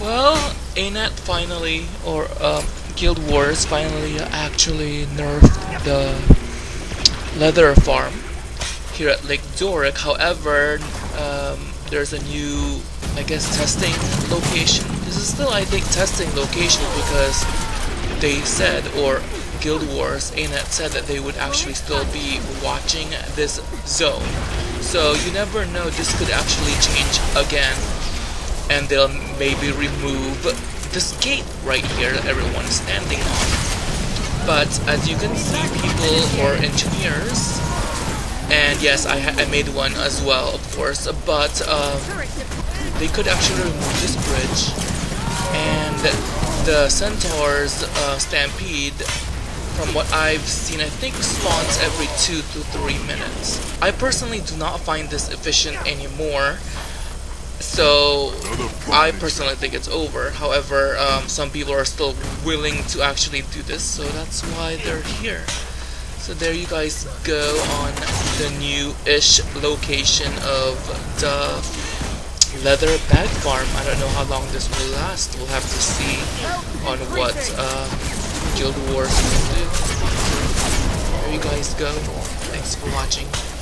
Well, ANET finally, or um, Guild Wars finally actually nerfed the leather farm here at Lake Doric. However, um, there's a new, I guess, testing location. This is still, I think, testing location because they said, or Guild Wars, ANET said that they would actually still be watching this zone. So you never know, this could actually change again and they'll maybe remove this gate right here that everyone is standing on. But as you can see, people or engineers, and yes, I, I made one as well, of course, but um, they could actually remove this bridge, and the Centaur's uh, Stampede, from what I've seen, I think spawns every 2 to 3 minutes. I personally do not find this efficient anymore, so I personally think it's over. However, um, some people are still willing to actually do this, so that's why they're here. So there you guys go on the new-ish location of the leather bag farm. I don't know how long this will last. We'll have to see on what um, Guild Wars will do. There you guys go. Thanks for watching.